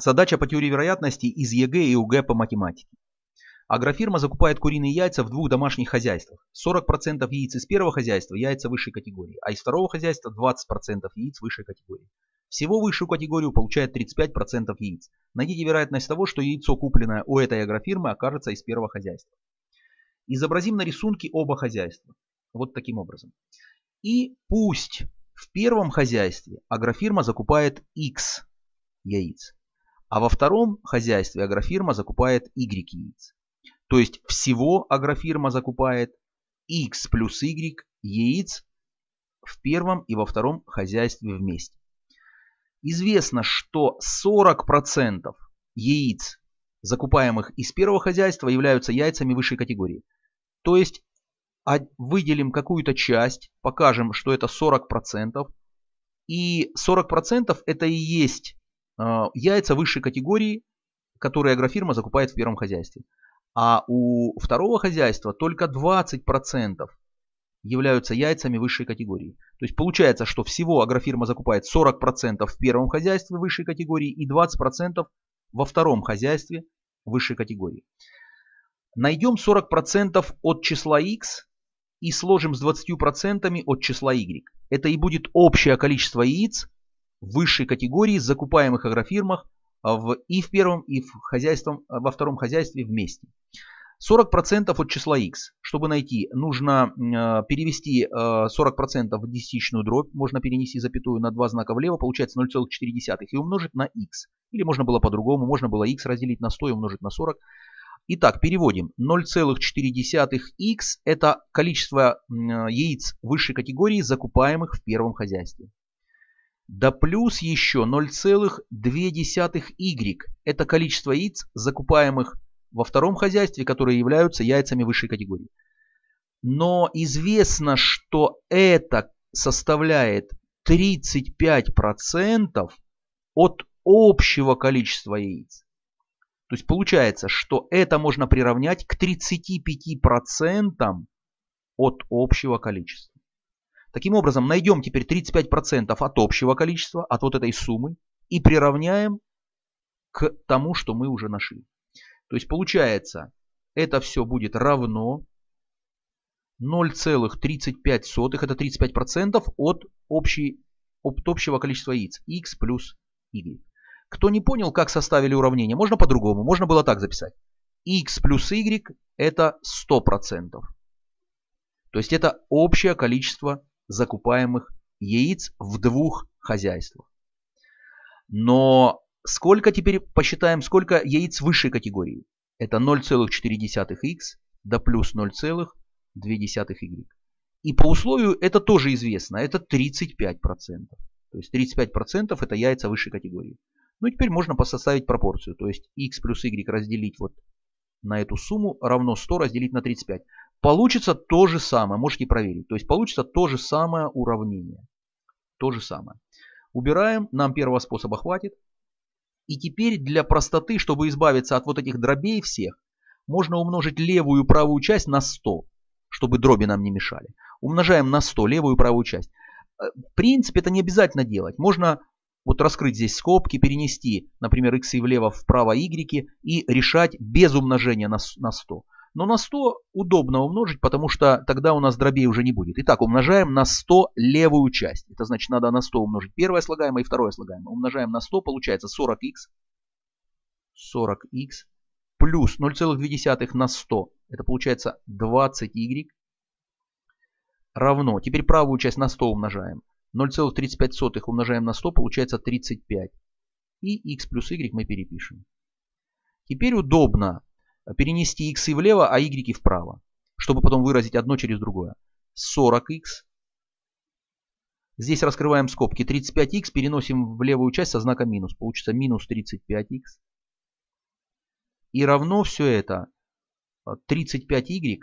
Задача по теории вероятности из ЕГЭ и ОГЭ по математике. Агрофирма закупает куриные яйца в двух домашних хозяйствах. 40% яиц из первого хозяйства – яйца высшей категории, а из второго хозяйства 20% яиц высшей категории. Всего высшую категорию получает 35% яиц. Найдите вероятность того, что яйцо, купленное у этой агрофирмы, окажется из первого хозяйства. Изобразим на рисунке оба хозяйства. Вот таким образом. И пусть в первом хозяйстве агрофирма закупает X яиц, а во втором хозяйстве агрофирма закупает Y яиц. То есть всего агрофирма закупает X плюс Y яиц в первом и во втором хозяйстве вместе. Известно, что 40% яиц, закупаемых из первого хозяйства, являются яйцами высшей категории. То есть выделим какую-то часть, покажем, что это 40%. И 40% это и есть яйца высшей категории, которые агрофирма закупает в первом хозяйстве. А у второго хозяйства только 20% являются яйцами высшей категории. То есть получается, что всего агрофирма закупает 40% в первом хозяйстве высшей категории и 20% во втором хозяйстве высшей категории. Найдем 40% от числа x и сложим с 20% от числа y. Это и будет общее количество яиц высшей категории, закупаемых агрофирмах в, и в первом, и в хозяйством, во втором хозяйстве вместе. 40% от числа x. Чтобы найти, нужно э, перевести 40% э, в десятичную дробь. Можно перенести запятую на два знака влево, получается 0,4 и умножить на x. Или можно было по-другому, можно было x разделить на 100 и умножить на 40. Итак, переводим. 0,4х это количество яиц высшей категории, закупаемых в первом хозяйстве. Да плюс еще 0,2y это количество яиц, закупаемых во втором хозяйстве, которые являются яйцами высшей категории. Но известно, что это составляет 35% от общего количества яиц. То есть получается, что это можно приравнять к 35% от общего количества. Таким образом, найдем теперь 35% от общего количества, от вот этой суммы, и приравняем к тому, что мы уже нашли. То есть получается, это все будет равно 0,35, это 35% от, общей, от общего количества яиц, x плюс y. Кто не понял, как составили уравнение, можно по-другому, можно было так записать. x плюс y это 100%. То есть это общее количество закупаемых яиц в двух хозяйствах. Но Сколько теперь посчитаем, сколько яиц высшей категории? Это 0,4х да плюс 0,2y. И по условию это тоже известно, это 35%. То есть 35% это яйца высшей категории. Ну и теперь можно составить пропорцию. То есть x плюс y разделить вот на эту сумму равно 100 разделить на 35. Получится то же самое, можете проверить. То есть получится то же самое уравнение. То же самое. Убираем, нам первого способа хватит. И теперь для простоты, чтобы избавиться от вот этих дробей всех, можно умножить левую и правую часть на 100, чтобы дроби нам не мешали. Умножаем на 100 левую и правую часть. Э, в принципе, это не обязательно делать. Можно вот раскрыть здесь скобки, перенести, например, x влево, вправо y и решать без умножения на 100. Но на 100 удобно умножить, потому что тогда у нас дробей уже не будет. Итак, умножаем на 100 левую часть. Это значит, надо на 100 умножить первое слагаемое и второе слагаемое. Умножаем на 100, получается 40х. 40х плюс 0,2 на 100. Это получается 20y равно. Теперь правую часть на 100 умножаем. 0,35 умножаем на 100, получается 35. И x плюс y мы перепишем. Теперь удобно перенести x влево, а y вправо, чтобы потом выразить одно через другое. 40х. Здесь раскрываем скобки. 35х переносим в левую часть со знаком минус. Получится минус 35х. И равно все это 35y.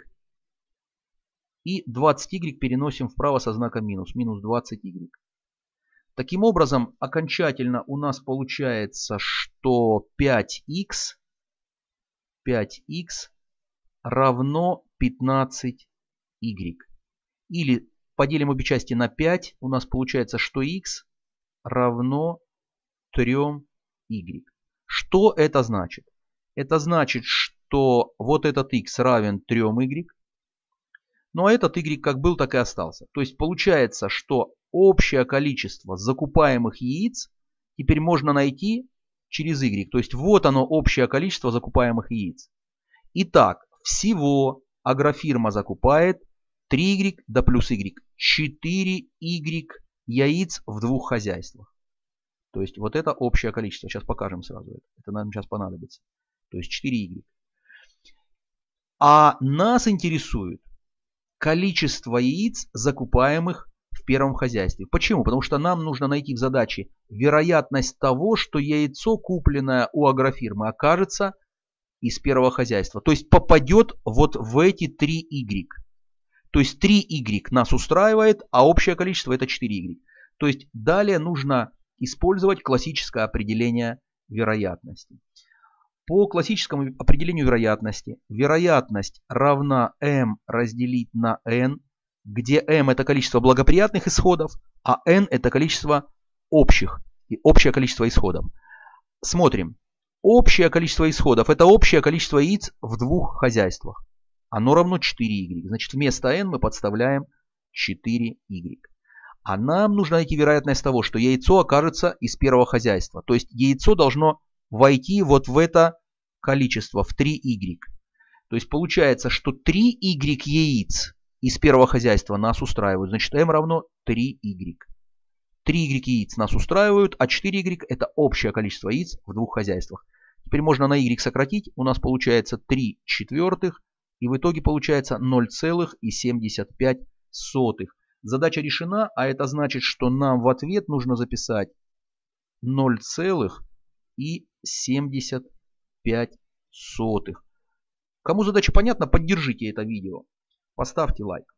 И 20y переносим вправо со знаком минус. Минус 20y. Таким образом, окончательно у нас получается, что 5х 5х равно 15y. Или поделим обе части на 5, у нас получается, что x равно 3y. Что это значит? Это значит, что вот этот x равен 3y, ну а этот y как был, так и остался. То есть получается, что общее количество закупаемых яиц теперь можно найти через y. То есть вот оно общее количество закупаемых яиц. Итак, всего агрофирма закупает 3y да плюс y. 4y яиц в двух хозяйствах. То есть вот это общее количество. Сейчас покажем сразу это. Это нам сейчас понадобится. То есть 4y. А нас интересует количество яиц, закупаемых первом хозяйстве. Почему? Потому что нам нужно найти в задаче вероятность того, что яйцо, купленное у агрофирмы, окажется из первого хозяйства. То есть попадет вот в эти 3y. То есть 3y нас устраивает, а общее количество это 4y. То есть далее нужно использовать классическое определение вероятности. По классическому определению вероятности, вероятность равна m разделить на n, где m это количество благоприятных исходов, а n это количество общих, общее количество исходов. Смотрим. Общее количество исходов это общее количество яиц в двух хозяйствах. Оно равно 4y. Значит вместо n мы подставляем 4y. А нам нужно найти вероятность того, что яйцо окажется из первого хозяйства. То есть яйцо должно войти вот в это количество, в 3y. То есть получается, что 3y яиц из первого хозяйства нас устраивают. Значит, m равно 3y. 3y яиц нас устраивают, а 4y это общее количество яиц в двух хозяйствах. Теперь можно на y сократить. У нас получается 3 четвертых. И в итоге получается 0,75. Задача решена, а это значит, что нам в ответ нужно записать 0,75. Кому задача понятна, поддержите это видео. Поставьте лайк.